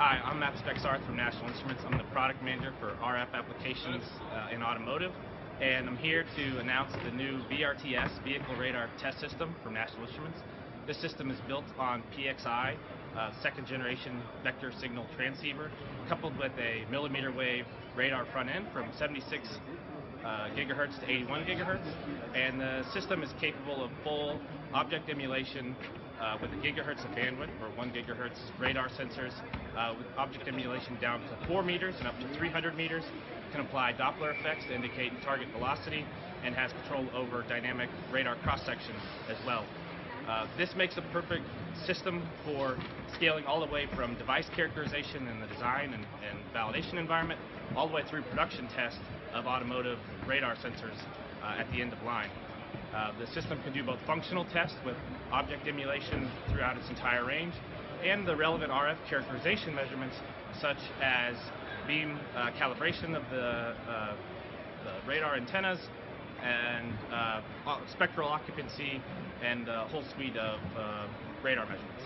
Hi, I'm Matt Spexarth from National Instruments. I'm the product manager for RF applications uh, in automotive, and I'm here to announce the new VRTS Vehicle Radar Test System from National Instruments. This system is built on PXI, uh, second generation vector signal transceiver, coupled with a millimeter wave radar front end from 76 uh, gigahertz to 81 gigahertz, and the system is capable of full object emulation uh, with a gigahertz of bandwidth or one gigahertz radar sensors uh, with object emulation down to 4 meters and up to 300 meters. Can apply Doppler effects to indicate target velocity and has control over dynamic radar cross-section as well. Uh, this makes a perfect system for scaling all the way from device characterization in the design and, and validation environment all the way through production test of automotive radar sensors uh, at the end of line. Uh, the system can do both functional tests with object emulation throughout its entire range and the relevant RF characterization measurements such as beam uh, calibration of the, uh, the, radar antennas and uh, spectral occupancy and a whole suite of uh, radar measurements.